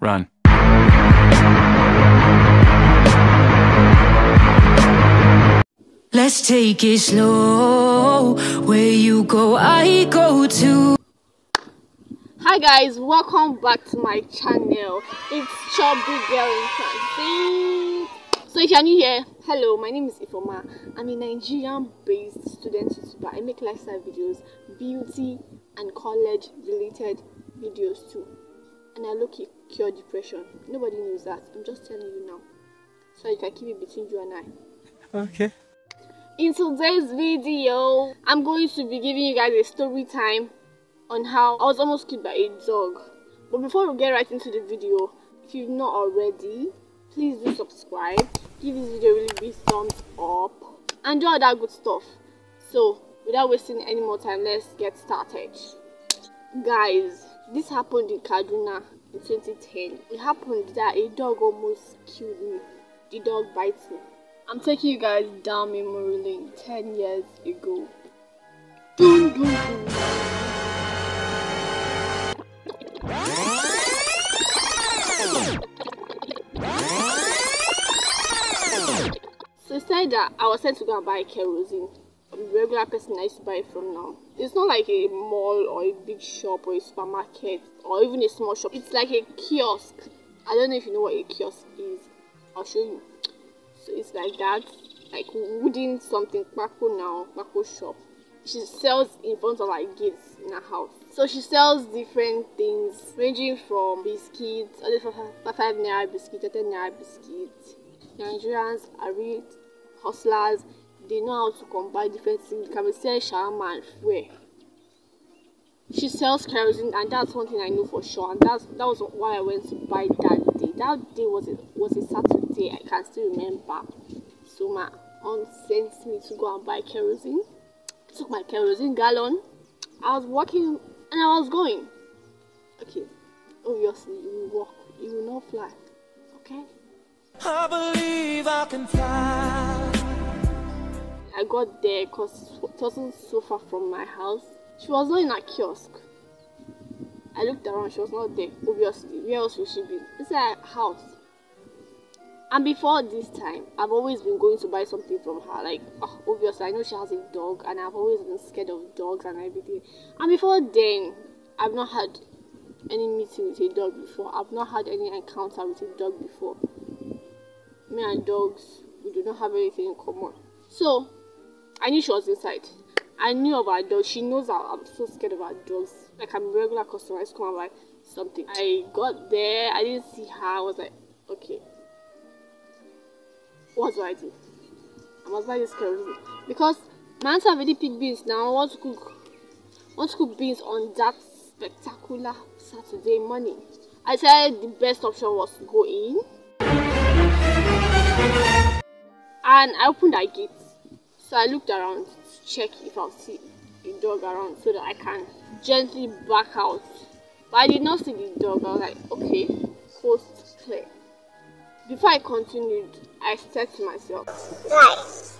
Run. Let's take it slow. Where you go, I go too. Hi guys, welcome back to my channel. It's Chubby Girl in Transit. So if you're new here, hello, my name is Ifoma. I'm a Nigerian-based student YouTuber. I make lifestyle videos, beauty and college-related videos too. And I look cure depression. Nobody knows that. I'm just telling you now. So you can keep it between you and I. Okay. In today's video, I'm going to be giving you guys a story time on how I was almost killed by a dog. But before we get right into the video, if you've not already, please do subscribe, give this video a really big thumbs up, and do all that good stuff. So, without wasting any more time, let's get started. Guys, this happened in Kaduna in 2010. It happened that a dog almost killed me. The dog bites me. I'm taking you guys down memory lane 10 years ago. Dun, dun, dun. So said that I was sent to go and buy kerosene regular person I used to buy from now. It's not like a mall or a big shop or a supermarket or even a small shop. It's like a kiosk. I don't know if you know what a kiosk is. I'll show you. So it's like that, like wooden something, Kpako now, Kpako shop. She sells in front of like gates in her house. So she sells different things ranging from biscuits, all this five, naira biscuit, ten naira biscuits. Nigerians are real hustlers. They know how to combine different things. They can selling shawarma and fuel. She sells kerosene, and that's one thing I know for sure. And that's that was why I went to buy that day. That day was a, was a Saturday. I can still remember. So my aunt sent me to go and buy kerosene. I took my kerosene gallon. I was walking and I was going. Okay, obviously you will walk, you will not fly. Okay. I believe I can fly. I got there because it wasn't so far from my house. She was not in a kiosk. I looked around, she was not there. Obviously, where else would she be? It's a house. And before this time, I've always been going to buy something from her. Like, oh, obviously, I know she has a dog, and I've always been scared of dogs and everything. And before then, I've not had any meeting with a dog before. I've not had any encounter with a dog before. Me and dogs, we do not have anything in common. So, I knew she was inside. I knew about dogs. She knows that I'm so scared about dogs. Like I'm regular customer. I just come and buy something. I got there. I didn't see her. I was like, okay, what do I do? I must buy this kerosene because my auntie already picked beans. Now I want to cook. I want to cook beans on that spectacular Saturday morning. I said the best option was go in, and I opened that gate. So I looked around to check if I'll see a dog around so that I can gently back out. But I did not see the dog. I was like, okay, coast clear. Before I continued, I said to myself, Guys,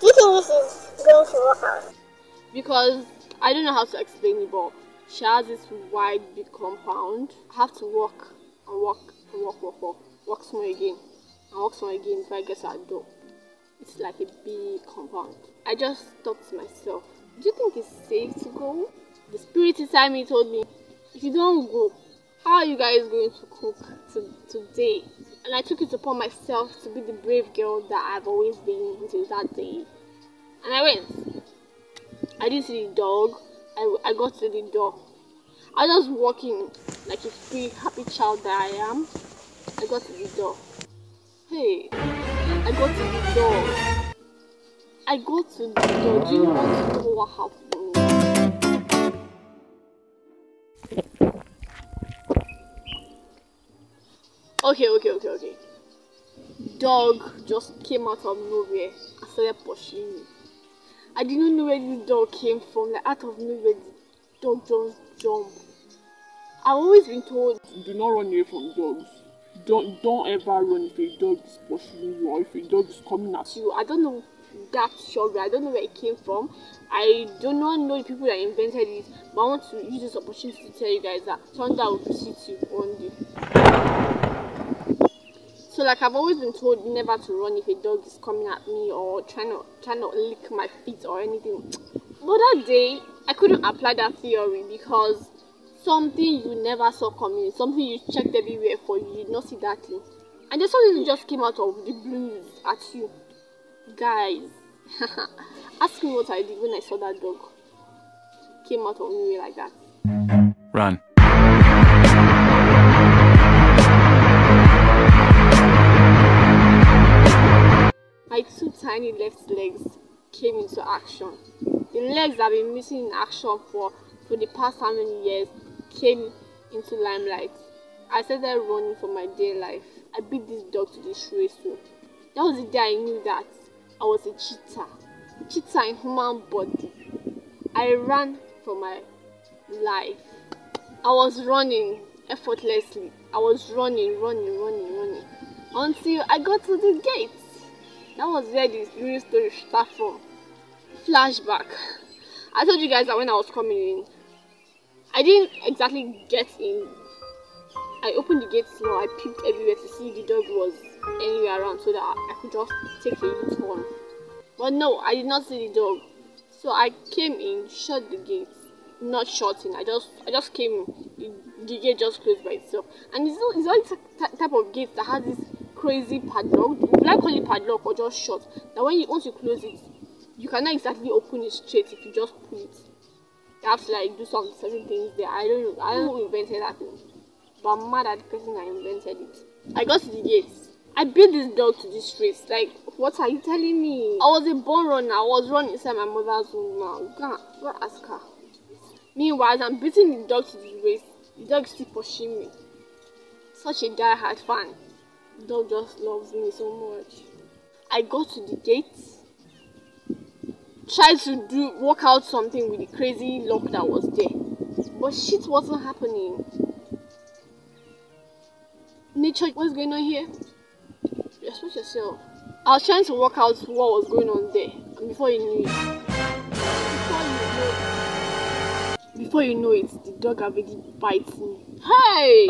do you think this is going to work out? because I don't know how to explain it, but she has this wide big compound. I have to walk and walk and walk, walk, walk, walk small again, and walk small again before I get to her door. It's like a big compound. I just thought to myself, do you think it's safe to go? The spirit inside me told me, if you don't go, how are you guys going to cook to, today? And I took it upon myself to be the brave girl that I've always been until that day. And I went. I didn't see the dog. I, I got to the door. I was just walking like a free, happy child that I am. I got to the door. Hey, I got to the door. I got to the door. Do you want to know what happened? Okay, okay, okay, okay. Dog just came out of nowhere and started pushing me. I didn't know where the dog came from. Like out of nowhere, the dog just jumped. I've always been told do not run away from dogs. Don't don't ever run if a dog is pursuing you or if a dog is coming at you. I don't know that story. I don't know where it came from. I do not know the people that invented it. But I want to use this opportunity to tell you guys that thunder will visit you one day. So like I've always been told never to run if a dog is coming at me or trying to trying to lick my feet or anything. But that day I couldn't apply that theory because something you never saw coming, something you checked everywhere for, you did not see that thing. And then something just came out of the blues at you. Guys, ask me what I did when I saw that dog. Came out of nowhere like that. Run. My two tiny left legs came into action. The legs have been missing in action for, for the past how many years came into limelight. I started running for my dear life. I beat this dog to the race. That was the day I knew that I was a cheetah. Cheetah in human body. I ran for my life. I was running effortlessly. I was running, running, running, running until I got to the gate. That was where the real story started from. Flashback. I told you guys that when I was coming in, I didn't exactly get in. I opened the gate slow. I peeped everywhere to see if the dog was anywhere around so that I could just take a U-turn. But no, I did not see the dog. So I came in, shut the gate. Not shutting. I just I just came. The, the gate just closed by itself. And it's not it's not the type of gate that has this crazy padlock. Would I call it padlock or just shut? That when you once you close it, you cannot exactly open it straight if you just pull it. Have to like do some certain things there. I don't know. I don't know who invented that thing. But I'm mad at the person that invented it. I got to the gate. I beat this dog to the streets. Like, what are you telling me? I was a born runner. I was running inside my mother's womb now. Go, go ask her. Meanwhile, I'm beating the dog to the race, the dog still pushing me. Such a die-hard fan. The dog just loves me so much. I got to the gate, tried to do work out something with the crazy lock that was there, but shit wasn't happening. Nature, what's going on here? Respect yourself. I was trying to work out what was going on there, and before you knew it, before you know, before you know it, the dog already bites me. Hey!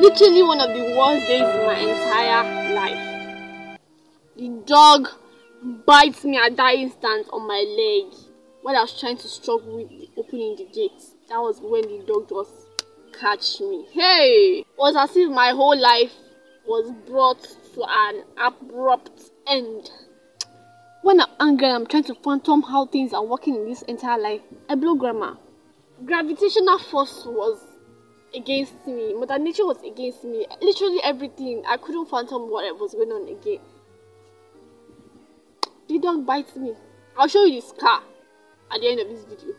Literally one of the worst days in my entire life. The dog bites me at that instant on my leg while I was trying to struggle with opening the gate. That was when the dog just catch me. Hey! It was as if my whole life was brought to an abrupt end. When I'm angry, I'm trying to phantom how things are working in this entire life. I blow grammar. Gravitational force was against me. Mother Nature was against me. Literally everything. I couldn't phantom what was going on again. The dog bites me. I'll show you the scar at the end of this video.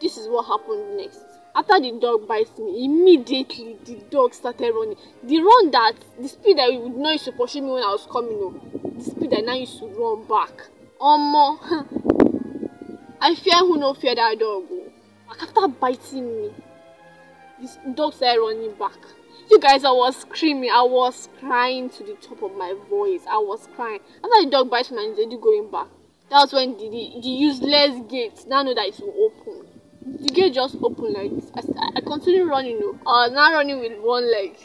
This is what happened next. After the dog bites me, immediately the dog started running. The run that, the speed that you would know used to pursue me when I was coming home, the speed that now used to run back. Omo, I fear who no fear that dog. oh. Like after biting me, this dog started running back. You guys, I was screaming, I was crying to the top of my voice. I was crying. After the dog bites me and instead going back, that was when the, the, the useless gate now know that it will open. The gate just opened like this. I, I continued running. oh. I was now running with one leg.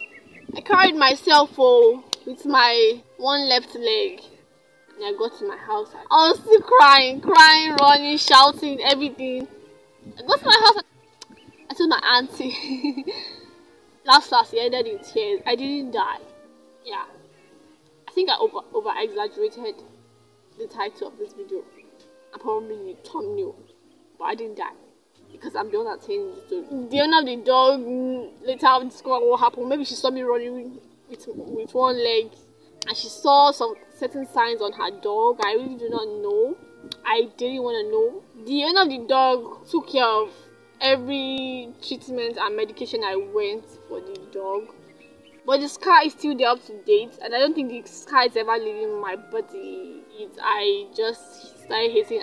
I carried myself oh, with my one left leg. And I got to my house. I was still crying, crying, running, shouting, everything. I got to my house. I told my auntie. last last, he ended in tears. I didn't die. Yeah. I think I over over exaggerated the title of this video I probably the thumbnail, but I didn't die because I'm the one that's telling the story. The owner of the dog mm, later discovered what happened. Maybe she saw me running with with one leg, and she saw some certain signs on her dog. I really do not know. I didn't want to know. The owner of the dog took care of every treatment and medication I went for the dog. But the scar is still there up to date, and I don't think the scar is ever leaving my body. It, I just started hating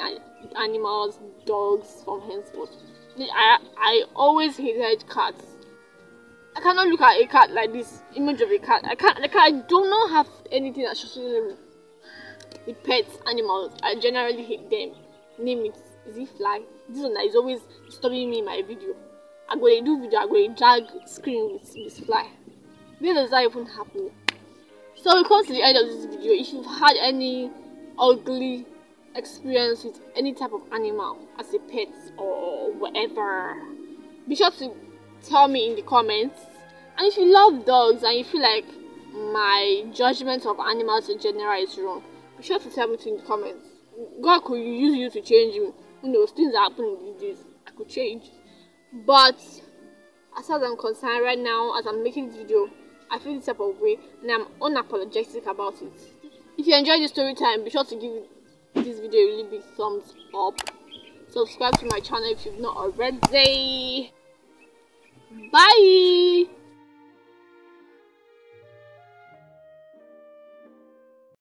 animals, dogs from henceforth. I I always hated cats. I cannot look at a cat like this image of a cat. I can't. Like I do not have anything associated with, pets, animals. I generally hate them. Name it. Is it fly? This one is always disturbing me in my video. I go to do video. I go to drag screen with with fly. Where does that even happen? So we come to the end of this video. If you've had any ugly experience with any type of animal as a pet or whatever, be sure to tell me in the comments. And if you love dogs and you feel like my judgment of animals in general is wrong, be sure to tell me in the comments. God could use you to change me. Who knows? Things are happening these days. I could change. But as far as I'm concerned right now, as I'm making this video, I feel this type of way and I'm unapologetic about it. If you enjoyed this story time, be sure to give this video a really big thumbs up. Subscribe to my channel if you've not already. Bye!